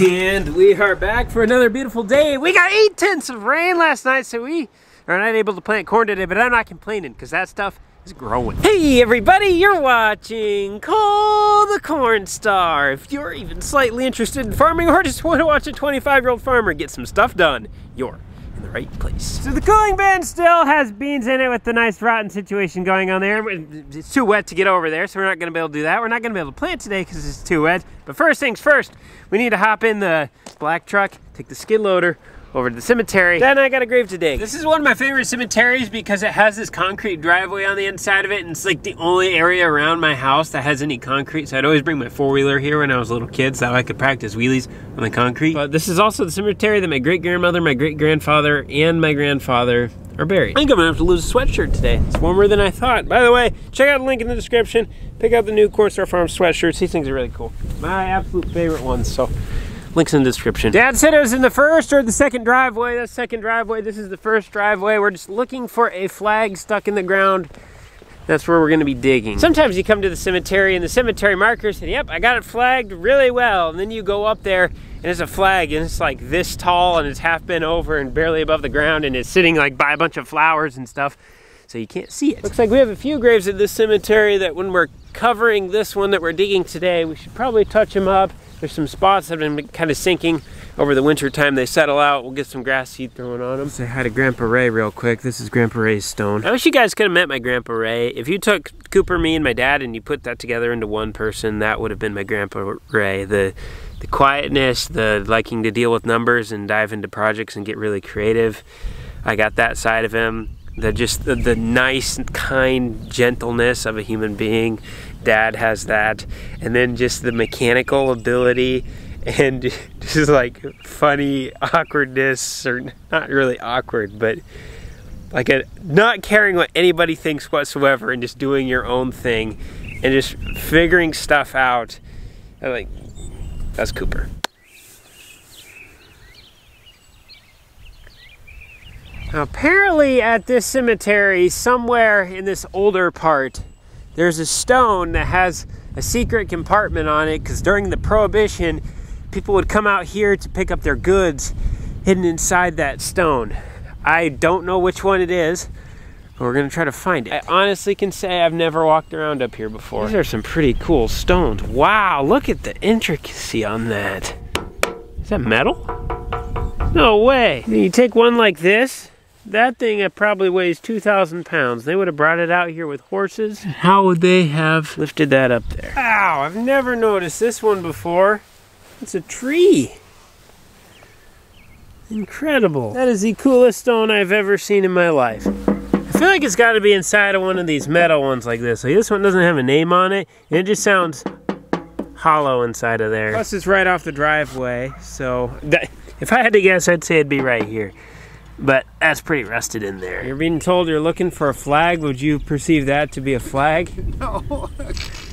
And we are back for another beautiful day. We got eight tenths of rain last night, so we are not able to plant corn today, but I'm not complaining because that stuff is growing. Hey everybody, you're watching Cole the Corn Star. If you're even slightly interested in farming or just want to watch a 25 year old farmer get some stuff done, you're right place. So the cooling bin still has beans in it with the nice rotten situation going on there. It's too wet to get over there, so we're not gonna be able to do that. We're not gonna be able to plant today because it's too wet. But first things first, we need to hop in the black truck, take the skid loader over to the cemetery. Then I got a grave to dig. This is one of my favorite cemeteries because it has this concrete driveway on the inside of it and it's like the only area around my house that has any concrete. So I'd always bring my four-wheeler here when I was a little kid so I could practice wheelies on the concrete. But this is also the cemetery that my great-grandmother, my great-grandfather, and my grandfather are buried. I think I'm gonna have to lose a sweatshirt today. It's warmer than I thought. By the way, check out the link in the description. Pick out the new Corn Star Farm sweatshirts. These things are really cool. My absolute favorite ones, so links in the description. Dad said it was in the first or the second driveway. That's second driveway. This is the first driveway. We're just looking for a flag stuck in the ground. That's where we're gonna be digging. Sometimes you come to the cemetery and the cemetery marker said, yep, I got it flagged really well. And then you go up there and it's a flag and it's like this tall and it's half bent over and barely above the ground and it's sitting like by a bunch of flowers and stuff so you can't see it. Looks like we have a few graves at this cemetery that when we're covering this one that we're digging today, we should probably touch them up. There's some spots that have been kind of sinking over the winter time. They settle out. We'll get some grass seed thrown on them. Say hi to Grandpa Ray real quick. This is Grandpa Ray's stone. I wish you guys could have met my Grandpa Ray. If you took Cooper, me, and my dad and you put that together into one person, that would have been my Grandpa Ray. The the quietness, the liking to deal with numbers and dive into projects and get really creative. I got that side of him. The just the, the nice, kind gentleness of a human being. Dad has that, and then just the mechanical ability and just like funny awkwardness, or not really awkward, but like a not caring what anybody thinks whatsoever, and just doing your own thing, and just figuring stuff out. like that's Cooper. Now, apparently at this cemetery, somewhere in this older part, there's a stone that has a secret compartment on it because during the Prohibition, people would come out here to pick up their goods hidden inside that stone. I don't know which one it is, but we're gonna try to find it. I honestly can say I've never walked around up here before. These are some pretty cool stones. Wow, look at the intricacy on that. Is that metal? No way. You take one like this, that thing probably weighs 2,000 pounds. They would have brought it out here with horses. How would they have lifted that up there? Wow, I've never noticed this one before. It's a tree. Incredible. That is the coolest stone I've ever seen in my life. I feel like it's got to be inside of one of these metal ones like this. Like this one doesn't have a name on it. it just sounds hollow inside of there. Plus it's right off the driveway. So that, if I had to guess, I'd say it'd be right here. But that's pretty rusted in there. You're being told you're looking for a flag. Would you perceive that to be a flag? No.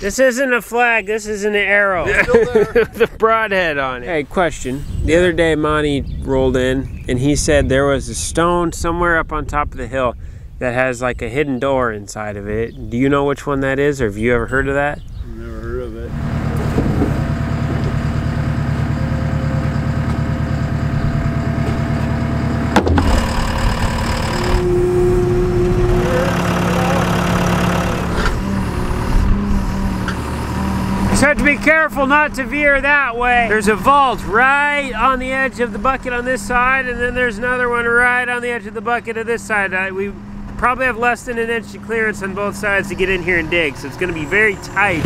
this isn't a flag. This is an arrow. the broadhead on it. Hey, question. The other day, Monty rolled in and he said there was a stone somewhere up on top of the hill that has like a hidden door inside of it. Do you know which one that is, or have you ever heard of that? Never heard of it. Just have to be careful not to veer that way. There's a vault right on the edge of the bucket on this side, and then there's another one right on the edge of the bucket of this side. Uh, we probably have less than an inch of clearance on both sides to get in here and dig, so it's going to be very tight.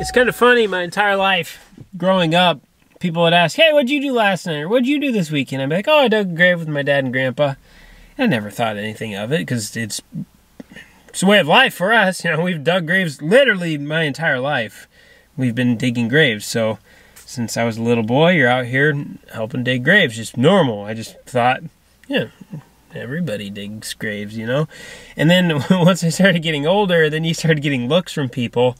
It's kind of funny, my entire life, growing up, people would ask, hey, what'd you do last night? Or what'd you do this weekend? I'd be like, oh, I dug a grave with my dad and grandpa. I never thought anything of it, because it's, it's a way of life for us. You know, we've dug graves literally my entire life. We've been digging graves, so since I was a little boy, you're out here helping dig graves, just normal. I just thought, yeah, everybody digs graves, you know? And then once I started getting older, then you started getting looks from people,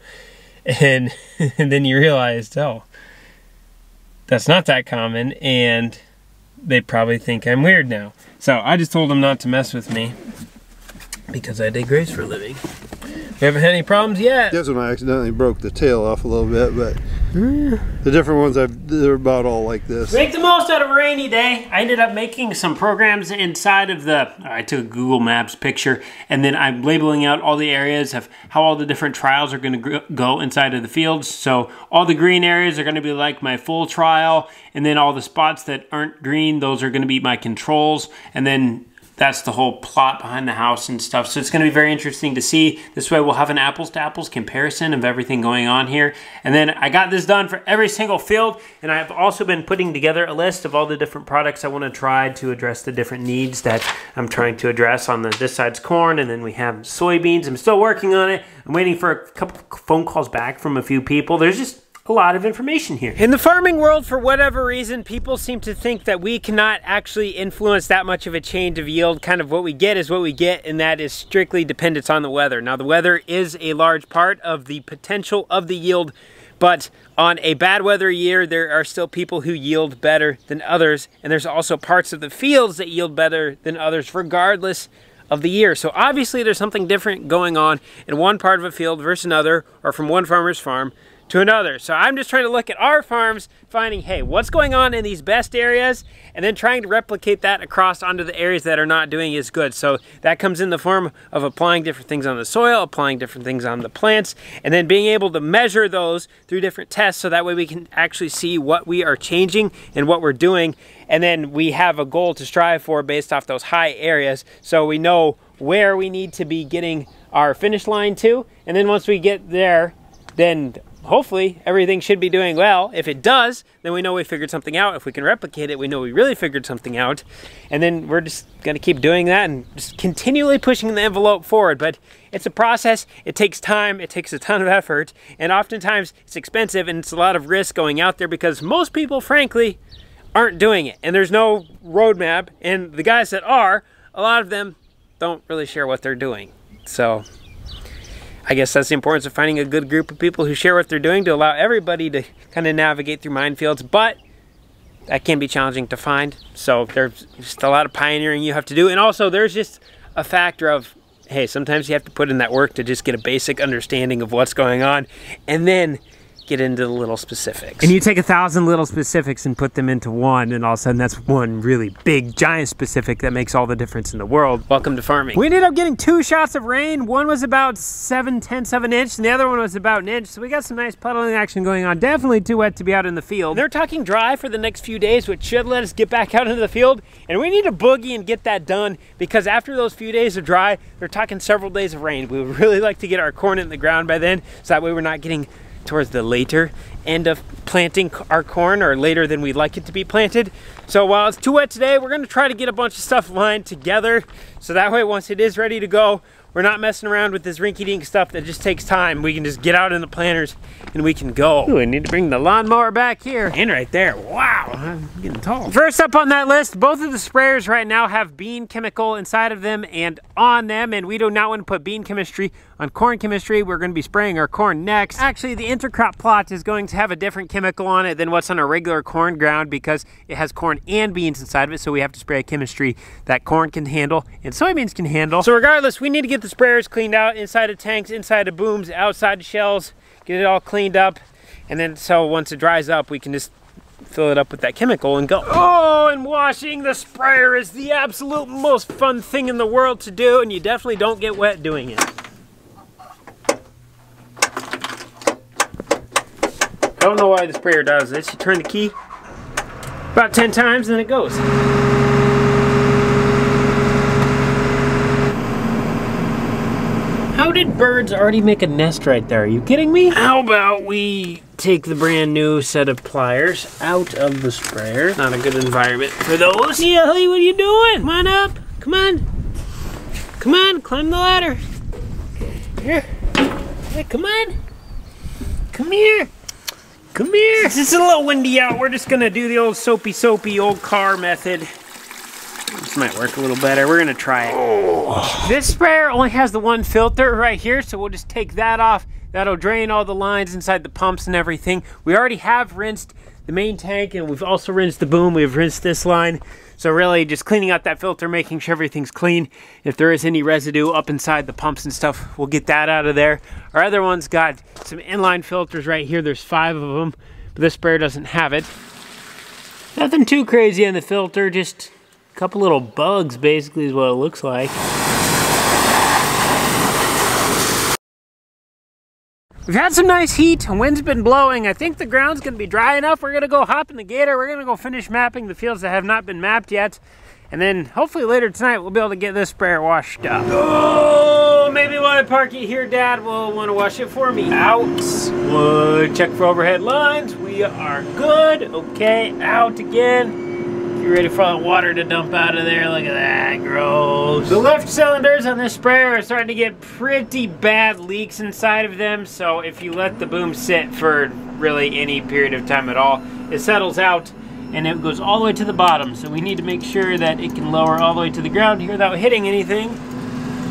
and, and then you realized, oh, that's not that common, and they probably think I'm weird now. So I just told them not to mess with me because I dig graves for a living. You haven't had any problems yet. This one I accidentally broke the tail off a little bit, but the different ones I've they're about all like this. Make the most out of a rainy day. I ended up making some programs inside of the. I took a Google Maps picture, and then I'm labeling out all the areas of how all the different trials are going to go inside of the fields. So all the green areas are going to be like my full trial, and then all the spots that aren't green, those are going to be my controls, and then that's the whole plot behind the house and stuff. So it's going to be very interesting to see. This way we'll have an apples to apples comparison of everything going on here. And then I got this done for every single field. And I've also been putting together a list of all the different products I want to try to address the different needs that I'm trying to address on the this side's corn. And then we have soybeans. I'm still working on it. I'm waiting for a couple phone calls back from a few people. There's just a lot of information here. In the farming world, for whatever reason, people seem to think that we cannot actually influence that much of a change of yield. Kind of what we get is what we get, and that is strictly dependent on the weather. Now, the weather is a large part of the potential of the yield, but on a bad weather year, there are still people who yield better than others, and there's also parts of the fields that yield better than others, regardless of the year. So obviously there's something different going on in one part of a field versus another, or from one farmer's farm to another. So I'm just trying to look at our farms, finding, hey, what's going on in these best areas, and then trying to replicate that across onto the areas that are not doing as good. So that comes in the form of applying different things on the soil, applying different things on the plants, and then being able to measure those through different tests so that way we can actually see what we are changing and what we're doing. And then we have a goal to strive for based off those high areas so we know where we need to be getting our finish line to. And then once we get there, then hopefully everything should be doing well. If it does, then we know we figured something out. If we can replicate it, we know we really figured something out. And then we're just gonna keep doing that and just continually pushing the envelope forward. But it's a process, it takes time, it takes a ton of effort, and oftentimes it's expensive and it's a lot of risk going out there because most people, frankly, aren't doing it. And there's no roadmap, and the guys that are, a lot of them don't really share what they're doing. So I guess that's the importance of finding a good group of people who share what they're doing to allow everybody to kind of navigate through minefields. But that can be challenging to find. So there's just a lot of pioneering you have to do. And also there's just a factor of, hey, sometimes you have to put in that work to just get a basic understanding of what's going on. And then get into the little specifics. And you take a thousand little specifics and put them into one, and all of a sudden that's one really big, giant specific that makes all the difference in the world. Welcome to farming. We ended up getting two shots of rain. One was about seven tenths of an inch, and the other one was about an inch. So we got some nice puddling action going on. Definitely too wet to be out in the field. They're talking dry for the next few days, which should let us get back out into the field. And we need to boogie and get that done because after those few days of dry, they're talking several days of rain. We would really like to get our corn in the ground by then, so that way we're not getting towards the later end of planting our corn or later than we'd like it to be planted. So while it's too wet today, we're gonna try to get a bunch of stuff lined together so that way once it is ready to go, we're not messing around with this rinky-dink stuff that just takes time. We can just get out in the planters and we can go. Ooh, I need to bring the lawnmower back here. And right there, wow, I'm getting tall. First up on that list, both of the sprayers right now have bean chemical inside of them and on them, and we do not want to put bean chemistry on corn chemistry. We're going to be spraying our corn next. Actually, the intercrop plot is going to have a different chemical on it than what's on a regular corn ground because it has corn and beans inside of it, so we have to spray a chemistry that corn can handle and soybeans can handle. So regardless, we need to get the sprayers cleaned out inside of tanks, inside of booms, outside of shells, get it all cleaned up. And then so once it dries up, we can just fill it up with that chemical and go. Oh, and washing the sprayer is the absolute most fun thing in the world to do, and you definitely don't get wet doing it. I don't know why the sprayer does this. You turn the key about 10 times and it goes. How did birds already make a nest right there? Are you kidding me? How about we take the brand new set of pliers out of the sprayer? Not a good environment for those. Yeah, hey, what are you doing? Come on up. Come on. Come on, climb the ladder. Here. Hey, come on. Come here. Come here. It's a little windy out. We're just gonna do the old soapy soapy old car method. This might work a little better. We're gonna try it. Oh. This sprayer only has the one filter right here, so we'll just take that off. That'll drain all the lines inside the pumps and everything. We already have rinsed the main tank and we've also rinsed the boom. We've rinsed this line. So really just cleaning out that filter, making sure everything's clean. If there is any residue up inside the pumps and stuff, we'll get that out of there. Our other one's got some inline filters right here. There's five of them, but this sprayer doesn't have it. Nothing too crazy on the filter, just a couple little bugs basically is what it looks like. We've had some nice heat, and wind's been blowing. I think the ground's gonna be dry enough. We're gonna go hop in the gator. We're gonna go finish mapping the fields that have not been mapped yet. And then hopefully later tonight, we'll be able to get this sprayer washed up. Oh, maybe while I park it here, Dad will wanna wash it for me. Out, wood, check for overhead lines. We are good, okay, out again. You ready for all the water to dump out of there? Look at that, gross. The left cylinders on this sprayer are starting to get pretty bad leaks inside of them, so if you let the boom sit for really any period of time at all, it settles out and it goes all the way to the bottom. So we need to make sure that it can lower all the way to the ground here without hitting anything.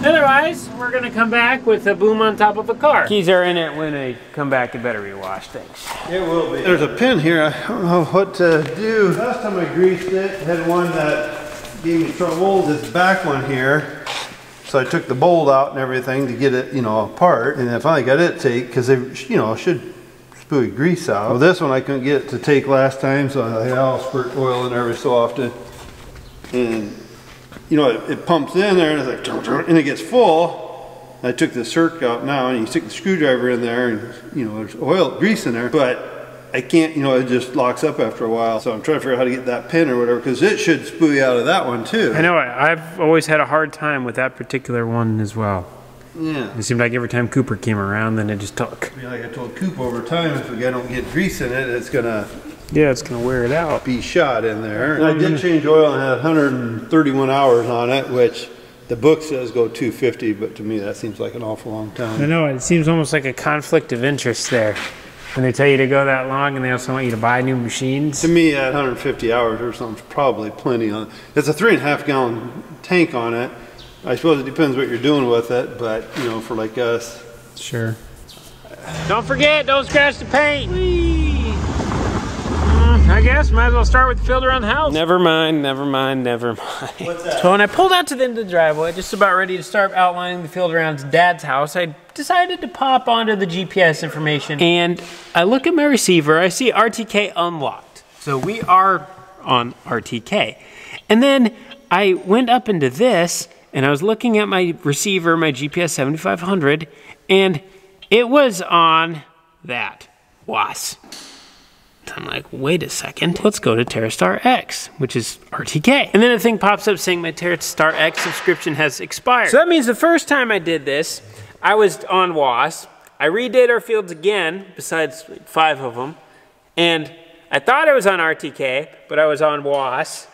Otherwise, we're gonna come back with a boom on top of a car. Keys are in it when they come back, it better be washed, thanks. It will be. There's a pin here. I don't know what to do. Last time I greased it, had one that gave me trouble. This back one here. So I took the bolt out and everything to get it, you know, apart. And I finally got it take because they, you know, should spew grease out. Well, this one I couldn't get it to take last time, so I had I'll squirt oil in every so often. And you know, it, it, pumps in there and it's like, and it gets full. I took the zerk out now and you stick the screwdriver in there and, you know, there's oil, grease in there, but I can't, you know, it just locks up after a while. So I'm trying to figure out how to get that pin or whatever because it should spooey out of that one too. I know, I've always had a hard time with that particular one as well. Yeah. It seemed like every time Cooper came around, then it just took. I mean, like I told Coop over time, if I don't get grease in it, it's gonna yeah, it's gonna wear it out. Be shot in there. And I did mm-hmm. change oil and had 131 hours on it, which the book says go 250, but to me that seems like an awful long time. I know, it seems almost like a conflict of interest there. When they tell you to go that long and they also want you to buy new machines. To me, at 150 hours or something's probably plenty on it. It's a three and a half gallon tank on it. I suppose it depends what you're doing with it, but you know, for like us. Sure. Don't forget, don't scratch the paint. Whee! I guess might as well start with the field around the house. Never mind, never mind, never mind. What's that? So when I pulled out to the end of the driveway, just about ready to start outlining the field around Dad's house, I decided to pop onto the GPS information and I look at my receiver, I see RTK unlocked. So we are on RTK. And then I went up into this and I was looking at my receiver, my GPS 7500, and it was on that WAAS. I'm like, wait a second, let's go to TerraStar X, which is RTK. And then a thing pops up saying my TerraStar X subscription has expired. So that means the first time I did this, I was on WAAS. I redid our fields again, besides five of them, and I thought I was on RTK, but I was on WAAS.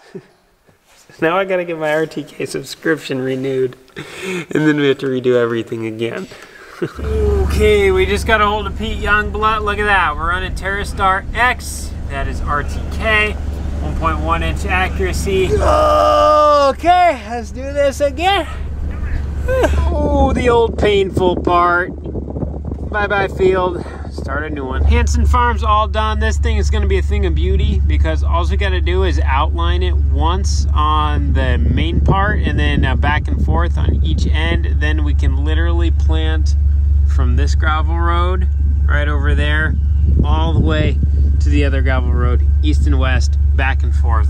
now I gotta get my RTK subscription renewed, and then we have to redo everything again okay, we just got a hold of Pete Youngblood. Look at that. We're running TerraStar X. That is RTK. 1.1 inch accuracy. Okay, let's do this again. Oh, the old painful part. Bye-bye field. Start a new one. Hanson Farms all done. This thing is going to be a thing of beauty because all we got to do is outline it once on the main part and then uh, back and forth on each end. Then we can literally plant from this gravel road right over there all the way to the other gravel road, east and west, back and forth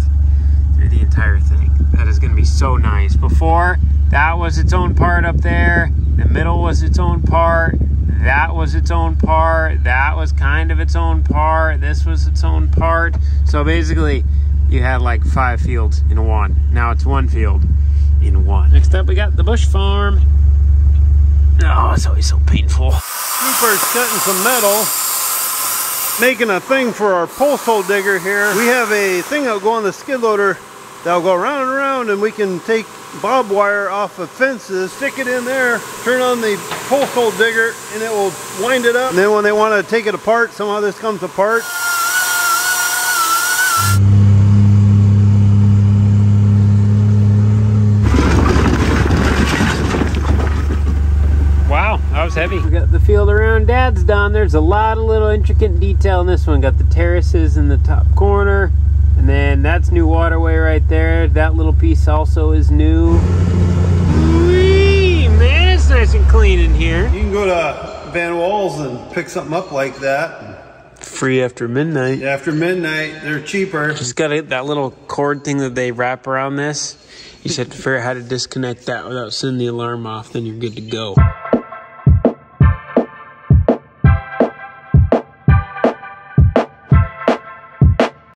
through the entire thing. That is going to be so nice. Before, that was its own part up there. The middle was its own part. That was its own part. That was kind of its own part. This was its own part. So basically, you had like five fields in one. Now it's one field in one. Next up, we got the Bush Farm. Oh, it's always so painful. Cooper's cutting some metal, making a thing for our post hole digger here. We have a thing that'll go on the skid loader that'll go around and around and we can take bob wire off of fences, stick it in there, turn on the post hole digger and it will wind it up. And then when they want to take it apart, somehow this comes apart. was heavy. We got the field around Dad's done. There's a lot of little intricate detail in this one. Got the terraces in the top corner. And then that's new waterway right there. That little piece also is new. Whee, man, it's nice and clean in here. You can go to Van Walls and pick something up like that. Free after midnight. After midnight, they're cheaper. Just got a, that little cord thing that they wrap around this. You just have to figure out how to disconnect that without sending the alarm off, then you're good to go.